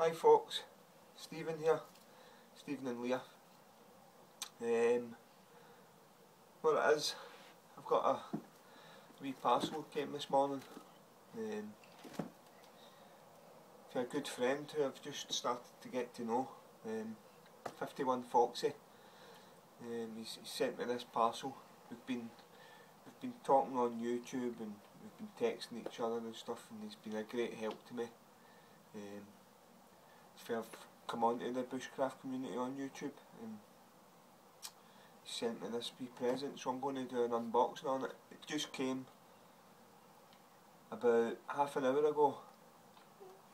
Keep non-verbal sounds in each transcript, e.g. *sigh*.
Hi folks, Stephen here, Stephen and Leah. Um, what it is, I've got a wee parcel came this morning um, for a good friend who I've just started to get to know, um, 51 Foxy. Um, he's, he sent me this parcel. We've been we've been talking on YouTube and we've been texting each other and stuff, and he's been a great help to me. Um, I've come onto the bushcraft community on YouTube and sent me this wee present so I'm going to do an unboxing on it. It just came about half an hour ago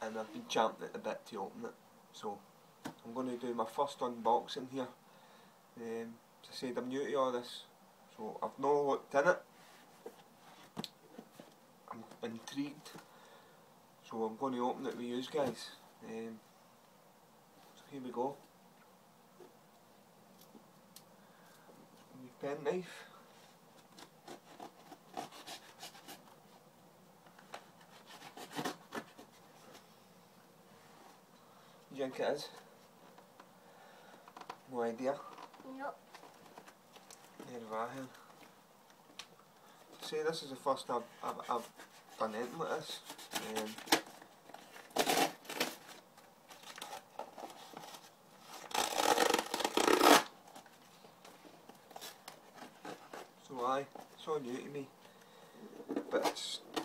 and I've been champing at the bit to open it so I'm going to do my first unboxing here. Um, as I said I'm new to all this so I've not looked in it. I'm intrigued so I'm going to open it with you guys. Um, here we go. pen knife. You think it is? No idea. Nope. Neither have I. See, this is the first I've, I've, I've done anything like this. Um, aye, it's all new to me. But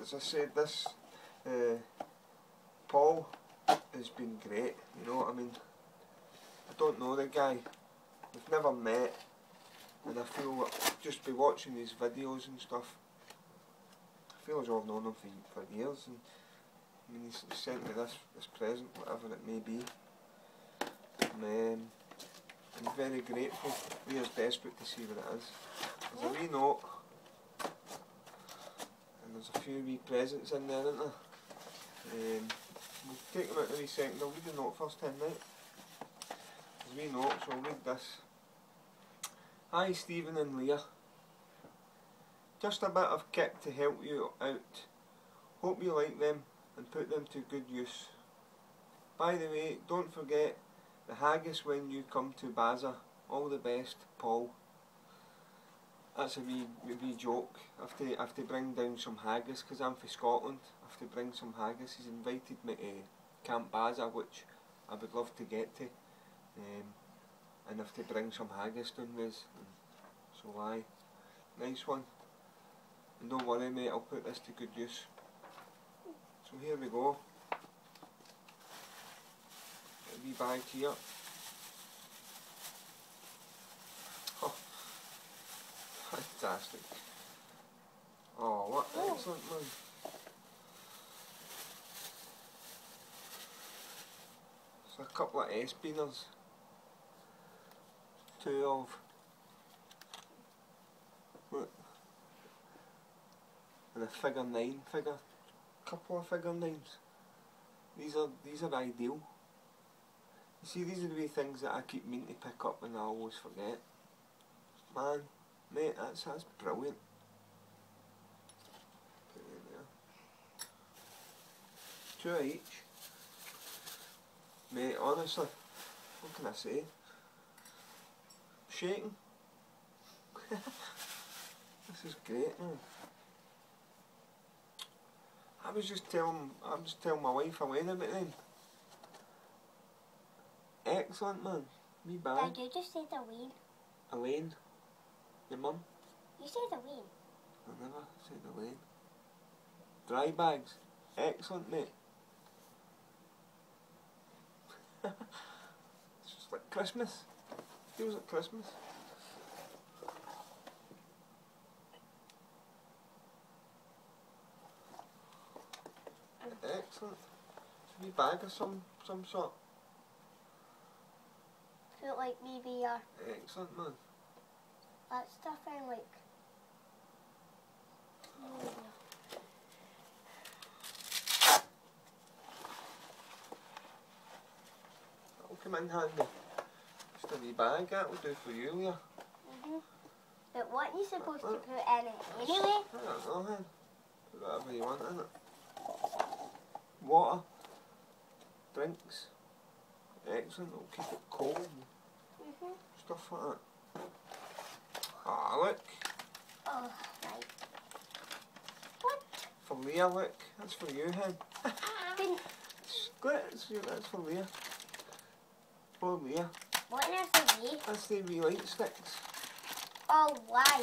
as I said, this uh, Paul has been great. You know what I mean? I don't know the guy. We've never met, and I feel just by watching his videos and stuff, I feel as though I've known him for, for years. And I mean, he's, sent me this this present, whatever it may be. And, um, I'm very grateful. We are desperate to see what it is. There's a wee note. And there's a few wee presents in there, isn't there? Um, we'll take them out in a wee second. I'll read the note first, ten mate. There's a wee note, so I'll read this. Hi Stephen and Leah. Just a bit of kit to help you out. Hope you like them and put them to good use. By the way, don't forget the haggis when you come to Baza. All the best, Paul. That's a wee, wee joke. I have, to, I have to bring down some haggis because I'm from Scotland. I have to bring some haggis. He's invited me to Camp Baza, which I would love to get to. Um, and I have to bring some haggis down with So aye, nice one. And don't worry mate, I'll put this to good use. So here we go wee bag here. Oh, fantastic. Oh, what oh. excellent man. So a couple of S-biners. Two of what? And a figure nine figure. Couple of figure nines. These are these are ideal. You see, these are the wee things that I keep meaning to pick up and I always forget. Man, mate, that's, that's brilliant. Put it in there. Two each. Mate, honestly, what can I say? Shaking. *laughs* this is great, man. I was just telling, I was telling my wife went about then. Excellent, man. Me bad. Dad, you just said Elaine. Elaine? Your mum? You said Elaine. I never said Elaine. Dry bags. Excellent, mate. *laughs* it's just like Christmas. Feels like Christmas. Excellent. A wee bag of some some sort feel like maybe uh, Excellent, man. That stuff I like. That'll come in handy. Just a wee bag, that will do for you, yeah. Mm -hmm. But what are you supposed to put in it anyway? I don't know, then. Put whatever you want in it. Water. Drinks. Excellent, it'll keep it cold and Mhm. stuff like that. Ah, look, Oh, right. What? for Leah, look, that's for you, hen. *laughs* Didn't, Split, that's, for Leah. For Leah. what on earth are? That's the wee light sticks. Oh, why?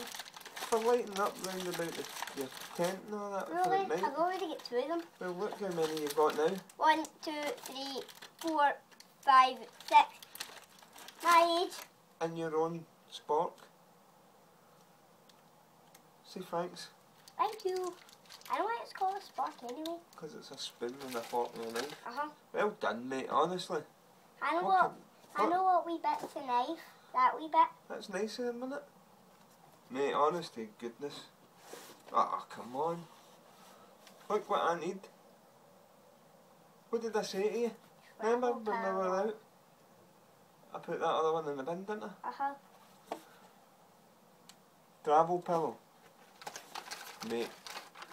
For lighting up round about the, your tent and all that Really? I've already got two of them. Well, look how many you've got now. One, two, three, four, five, six. My age. And your own spork. Say thanks, Thank you. I don't know why it's called a spork anyway. because it's a spoon and a fork and a knife. Uh huh. Well done, mate, honestly. I know What what. I know what wee bit's a knife. That wee bit. That's nice in a minute. Mate, honest to goodness. Ah, come on. Look what I need. What did I say to you? Remember when we were out? I put that other one in the bin, didn't I? Uh huh. Travel pillow. Mate,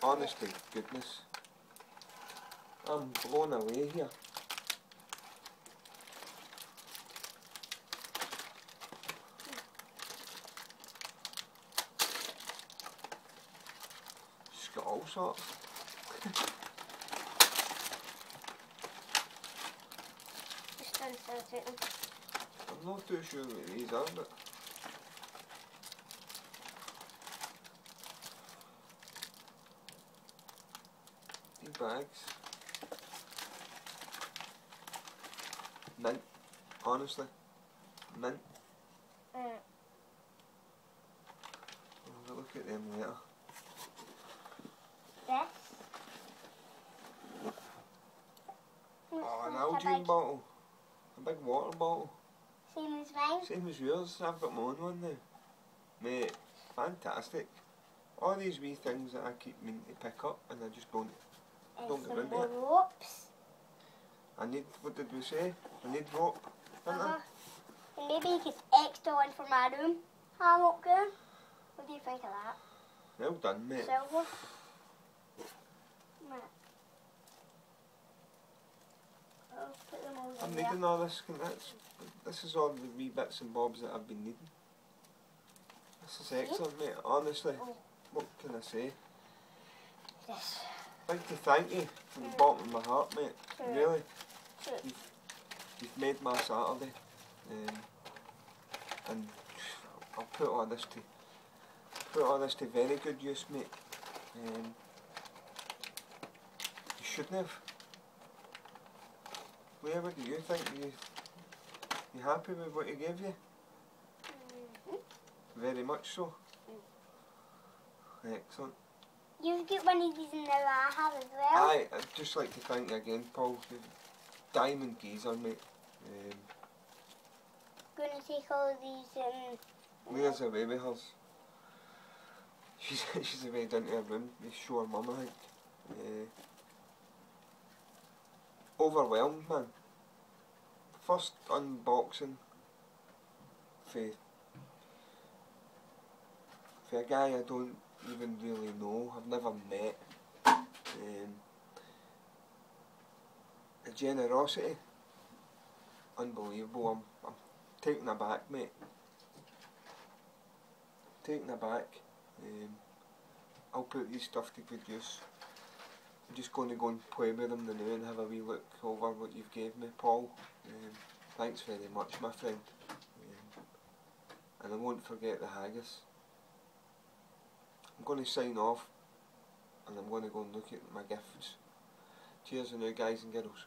honest to goodness. I'm blown away here. It's got all sorts. Just them. I'm not too sure what these are, but bags. Mint, honestly, mint. Mm. We'll have a look at them later. This. Oh, an Looks like a Nalgene bottle, a big water bottle. Same as mine. Same as yours. I've got my own one now. Mate, fantastic. All these wee things that I keep meaning to pick up and I just don't. And Don't get some more it. ropes. I need, what did we say? I need rope. Uh-huh. And maybe you could extra one for my room. Hammock room. What do you think of that? Well done, mate. Silver. Right. I'll put them I'm there. needing all this. That's, this is all the wee bits and bobs that I've been needing. This is excellent, mate. Honestly, Oh. what can I say? This. Like to thank you from the Mm. bottom of my heart, mate. Really. You've, you've made my Saturday. Um, and I'll put all this to put all this to very good use, mate. Um, you shouldn't have. Where what do you think? You you happy with what he gave you? Mhm. Very much so. Excellent. You've got one of these in there I have as well. Aye, I'd just like to thank you again, Paul. You're Diamond geezer, mate. Um, Gonna take all these um Leah's away with hers. She's *laughs* she's away down to her room to show her mum, I think. Uh, overwhelmed, man. First unboxing for, for a guy I don't even really know, I've never met. Um, the generosity, unbelievable. I'm, I'm taken aback, mate. Taken aback. Um, I'll put these stuff to good use. I'm just going to go and play with them now and have a wee look over what you've gave me, Paul. Um, thanks very much, my friend. Um, and I won't forget the haggis. I'm going to sign off and I'm going to go and look at my gifts. Cheers and now guys and girls.